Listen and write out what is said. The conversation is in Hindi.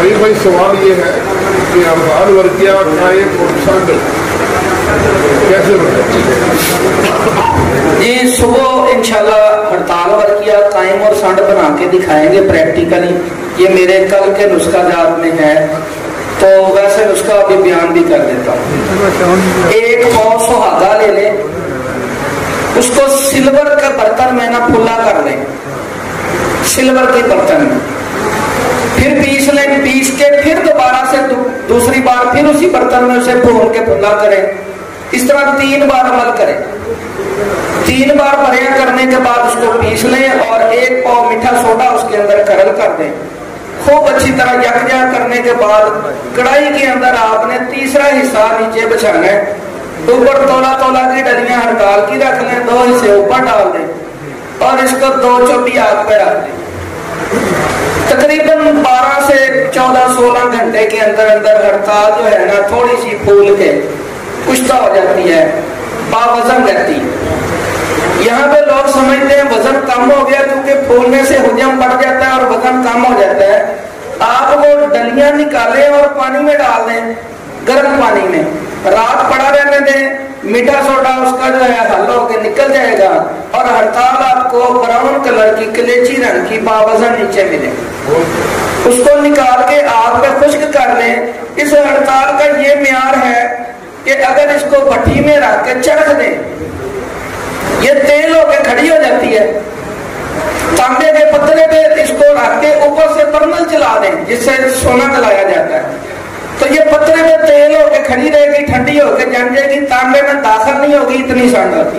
भाई भाई सवाल ये है कि अवधान वर्गिया का एक संघ कैसे जी, सुबह इंशाल्लाह हड़ताल वर्किया कायम और संड बना के दिखाएँगे प्रैक्टिकली ये मेरे कल के नुस्खा जात में है। तो वैसे नुस्खा अभी बयान भी कर देता हूँ। एक पाव सुहागा ले ले। उसको सिल्वर के बर्तन में ना फुल्ला कर ले। सिल्वर के बर्तन में। दूसरी बार फिर उसी बर्तन में उसे भून के फुल्ला करें। इस तरह तीन बार अमल करें। तीन बार भरिया करने के बाद उसको पीस लें और एक पाव मीठा सोडा उसके अंदर करल कर दें। खूब अच्छी तरह यकजा करने के बाद कढ़ाई के अंदर आपने तीसरा हिस्सा नीचे बिछाना है। ऊपर तोला तोला की डलियाँ हड़ताल की रख लें, दो हिस्से ऊपर डाल दें और इसको दो चौबी आग पे रख दें। तकरीबन 12 से 14-16 घंटे के अंदर अंदर हड़ताल जो है ना थोड़ी सी फूल के कुश्ता हो जाती है, बावजन रहती। यहाँ पे लोग समझते हैं वज़न कम हो गया क्योंकि फूलने से हजम बढ़ जाता है और वज़न कम हो जाता है। आप वो डलिया निकालें और पानी में डाल दें, गर्म पानी में। रात पड़ा रहने दें, मीठा सोडा उसका जो है हल होकर निकल जाएगा और हड़ताल आपको ब्राउन कलर की, कलेची रंग की बावजन नीचे मिले। उसको निकाल के आग पे खुश्क कर लें इस हड़ताल का ये म्यार है कि अगर इसको भट्टी में रख के चढ़ दें, ये तेल होकर खड़ी हो जाती है। तांबे के पत्रे पे इसको रख के ऊपर से परमल चला दें, जिससे सोना जलाया जाता है। तो ये पत्रे में तेल होके खड़ी रहेगी, ठंडी होके जम जाएगी, तांबे में दाखिल नहीं होगी, इतनी संड होती